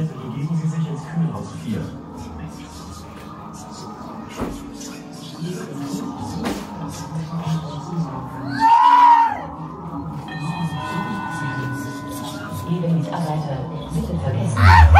Schlachter 1 Viertel begeben Sie sich ins Kühlhaus 4. Liebe Mitarbeiter, bitte vergessen.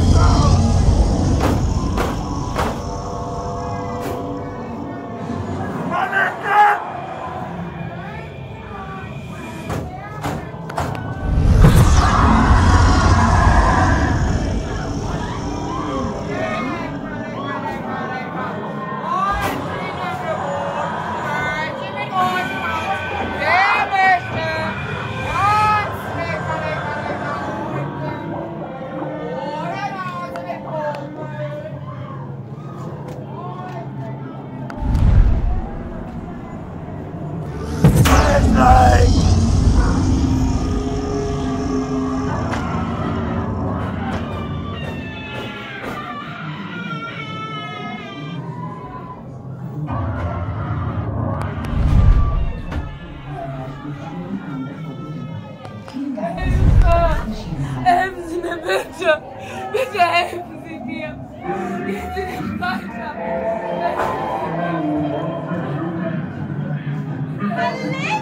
Nein! Helfen Sie mir bitte! Bitte helfen Sie mir! Gehen